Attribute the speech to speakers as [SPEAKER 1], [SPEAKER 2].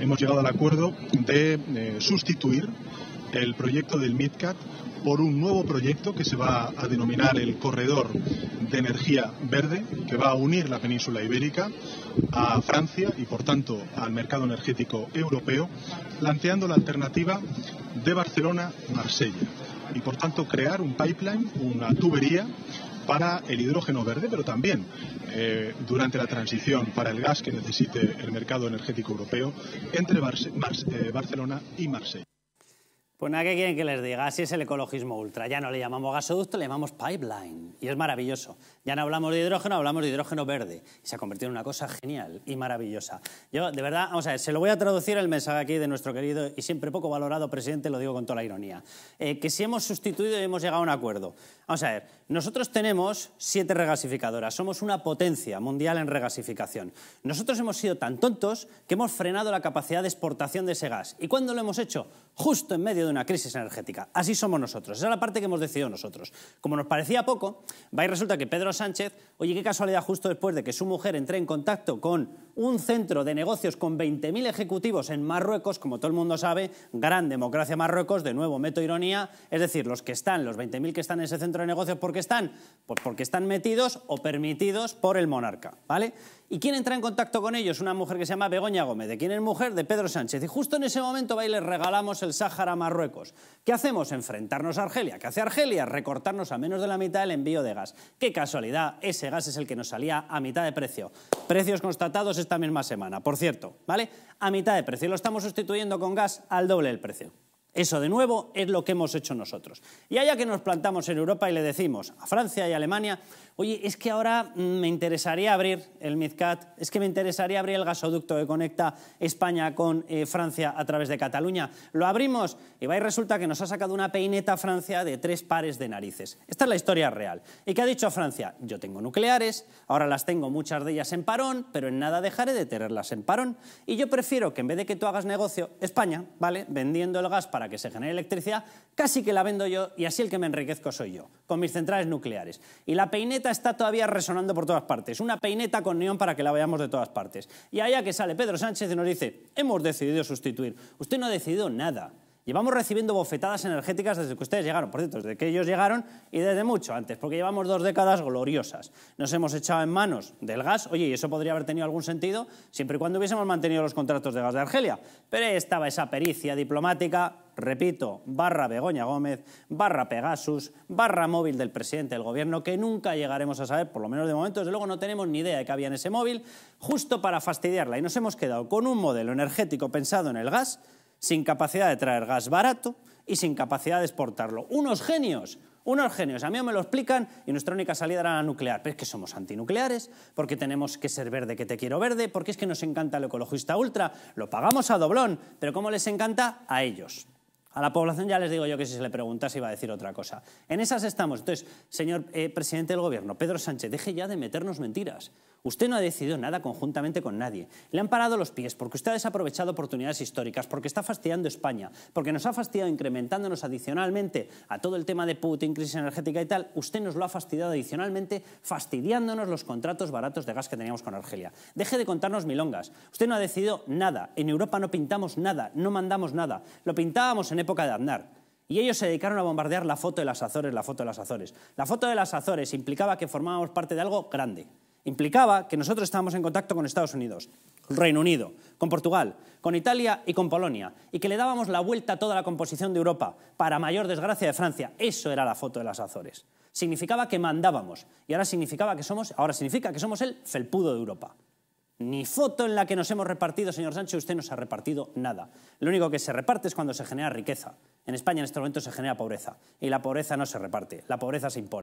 [SPEAKER 1] hemos llegado al acuerdo de eh, sustituir el proyecto del MidCat por un nuevo proyecto que se va a denominar el Corredor de Energía Verde, que va a unir la península ibérica a Francia y, por tanto, al mercado energético europeo, planteando la alternativa de Barcelona-Marsella. Y, por tanto, crear un pipeline, una tubería para el hidrógeno verde, pero también eh, durante la transición para el gas que necesite el mercado energético europeo entre eh, Barcelona y Marsella.
[SPEAKER 2] Pues nada, ¿qué quieren que les diga? Así es el ecologismo ultra. Ya no le llamamos gasoducto, le llamamos pipeline. Y es maravilloso. Ya no hablamos de hidrógeno, hablamos de hidrógeno verde. Y se ha convertido en una cosa genial y maravillosa. Yo, de verdad, vamos a ver, se lo voy a traducir el mensaje aquí de nuestro querido y siempre poco valorado presidente, lo digo con toda la ironía. Eh, que si hemos sustituido y hemos llegado a un acuerdo. Vamos a ver, nosotros tenemos siete regasificadoras. Somos una potencia mundial en regasificación. Nosotros hemos sido tan tontos que hemos frenado la capacidad de exportación de ese gas. ¿Y cuándo lo hemos hecho? Justo en medio de una crisis energética. Así somos nosotros. Esa es la parte que hemos decidido nosotros. Como nos parecía poco, va y resulta que Pedro Sánchez, oye, qué casualidad, justo después de que su mujer entre en contacto con un centro de negocios con 20.000 ejecutivos en Marruecos, como todo el mundo sabe, gran democracia Marruecos, de nuevo meto ironía, es decir, los que están, los 20.000 que están en ese centro de negocios, ¿por qué están? Pues porque están metidos o permitidos por el monarca, ¿vale? ¿Y quién entra en contacto con ellos? Una mujer que se llama Begoña Gómez. ¿De quién es mujer? De Pedro Sánchez. Y justo en ese momento va y les regalamos el Sáhara a ¿Qué hacemos? Enfrentarnos a Argelia. ¿Qué hace Argelia? Recortarnos a menos de la mitad el envío de gas. Qué casualidad, ese gas es el que nos salía a mitad de precio. Precios constatados esta misma semana, por cierto, ¿vale? A mitad de precio. Lo estamos sustituyendo con gas al doble del precio. Eso, de nuevo, es lo que hemos hecho nosotros. Y allá que nos plantamos en Europa y le decimos a Francia y Alemania, oye, es que ahora mm, me interesaría abrir el MidCat, es que me interesaría abrir el gasoducto que conecta España con eh, Francia a través de Cataluña. Lo abrimos y va y resulta que nos ha sacado una peineta Francia de tres pares de narices. Esta es la historia real. ¿Y qué ha dicho Francia? Yo tengo nucleares, ahora las tengo muchas de ellas en parón, pero en nada dejaré de tenerlas en parón. Y yo prefiero que en vez de que tú hagas negocio, España, ¿vale? Vendiendo el gas para que se genere electricidad, casi que la vendo yo y así el que me enriquezco soy yo, con mis centrales nucleares. Y la peineta está todavía resonando por todas partes, una peineta con neón para que la veamos de todas partes. Y allá que sale Pedro Sánchez y nos dice, hemos decidido sustituir. Usted no ha decidido nada. Llevamos recibiendo bofetadas energéticas desde que ustedes llegaron, por cierto, desde que ellos llegaron y desde mucho antes, porque llevamos dos décadas gloriosas. Nos hemos echado en manos del gas, oye, y eso podría haber tenido algún sentido siempre y cuando hubiésemos mantenido los contratos de gas de Argelia. Pero estaba esa pericia diplomática, repito, barra Begoña Gómez, barra Pegasus, barra móvil del presidente del gobierno, que nunca llegaremos a saber, por lo menos de momento, desde luego no tenemos ni idea de qué había en ese móvil, justo para fastidiarla. Y nos hemos quedado con un modelo energético pensado en el gas sin capacidad de traer gas barato y sin capacidad de exportarlo. Unos genios, unos genios. A mí me lo explican y nuestra única salida era la nuclear. Pero es que somos antinucleares, porque tenemos que ser verde que te quiero verde, porque es que nos encanta el ecologista ultra. Lo pagamos a doblón, pero ¿cómo les encanta? A ellos. A la población ya les digo yo que si se le preguntase iba a decir otra cosa. En esas estamos. Entonces, señor eh, presidente del Gobierno, Pedro Sánchez, deje ya de meternos mentiras. Usted no ha decidido nada conjuntamente con nadie. Le han parado los pies porque usted ha desaprovechado oportunidades históricas, porque está fastidiando España, porque nos ha fastidiado incrementándonos adicionalmente a todo el tema de Putin, crisis energética y tal. Usted nos lo ha fastidiado adicionalmente fastidiándonos los contratos baratos de gas que teníamos con Argelia. Deje de contarnos milongas. Usted no ha decidido nada. En Europa no pintamos nada, no mandamos nada. Lo pintábamos en época de Aznar. Y ellos se dedicaron a bombardear la foto de las Azores, la foto de las Azores. La foto de las Azores implicaba que formábamos parte de algo grande implicaba que nosotros estábamos en contacto con Estados Unidos, Reino Unido, con Portugal, con Italia y con Polonia, y que le dábamos la vuelta a toda la composición de Europa, para mayor desgracia de Francia. Eso era la foto de las Azores. Significaba que mandábamos, y ahora, significaba que somos, ahora significa que somos el felpudo de Europa. Ni foto en la que nos hemos repartido, señor Sánchez, usted no se ha repartido nada. Lo único que se reparte es cuando se genera riqueza. En España en este momento se genera pobreza, y la pobreza no se reparte, la pobreza se impone.